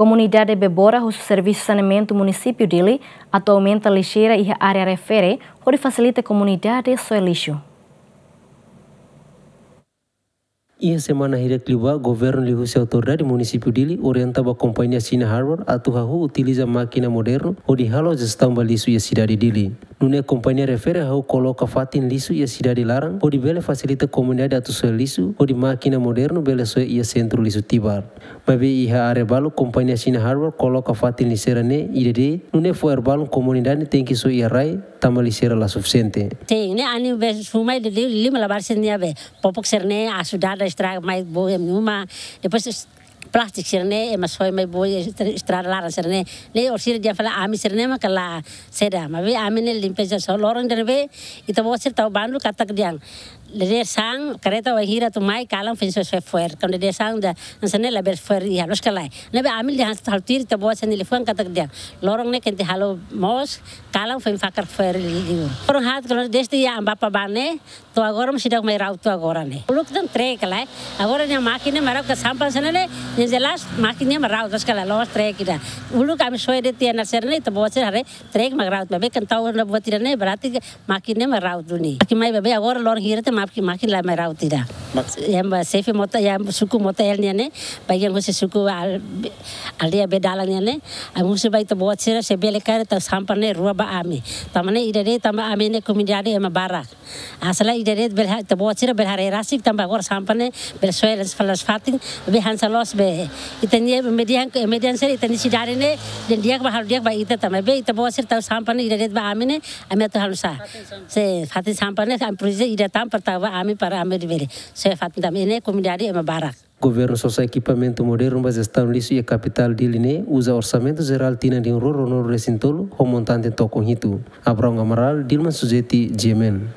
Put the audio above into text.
Comunidade Bebora, o serviço de saneamento município dele, atualmente a lixeira e a área refere, onde facilita a comunidade seu lixo. Ia semana hira kliwa, governo lihu se autoridade município dele orienta a companhia China Harvard atu hahu utiliza máquina moderno onde halo gestão lisu ia cidade dele. no companhia refere ao coloca fato em lixo e a cidade laran ou de bela facilita a comunidade a seu liso ou de máquina moderno bela sua e a centro liso tibar. Mas bem, a arebalo, companhia China Harbor coloca fato em lixeira ne, e de ne foi arebalo, comunidade tem que sua e a rai, tama lixeira lá suficiente. Sim, né, ani be fuma de lima lavar-se ne, que ser ne, a cidade estraga mais boa, nenhuma, depois plastic serne e mas foi mais boa estrada lá serne. Le or sir dia fala ami serne ma kala seda. Ma be ami ne limpeza so lorong der be ita bo sir tau bandu katak diang. Le sang kereta wa hira tu mai kalang fin so fuer. Quand de sang da serne la ber fuer ya los kalai. Ne be ami dia hal tir ita bo sene le fuan katak diang. Lorong ne kenti halo mos kalang fin fakar fuer li. Orang hat kalau deste ya ambapa bane to agora masih mai rau to agora ne. Dan tre kalai. Agora ne makine marau ka sampan sene ne Nyejelas makinnya meraut pas kalau lawas trek kita. Ulu kami soal itu tiada nasir nih, tapi bocah hari trek meraut. Babe kentau orang buat tidak nih, berarti makinnya meraut dulu nih. Makin mai babe agor lor hirat makin makin lah meraut tidak. Yang sefi mota yang suku mota elnya ne, bagi yang khusus suku al al dia bedalannya ne, aku sebaik tu buat sih sebeli kare tu sampai ne ruah ba ami. Tamane ide de tambah ami ne kumidade ema barak. Asal ide de bel tu buat sih bel rasik ne bel soal falas fating be hansa los be. Itanya median median sih itanya sidare ne dan dia bahal dia ba ite tambah be itu buat sih tu sampai ne ide de ba ami ne ami Saya Comunidade Governo social equipamento moderno mas estão lixo e a capital de Liné usa orçamento geral tina de um roro no recintolo, montante toco-hito. Abrão Amaral, Dilma Sujeti, Gemen.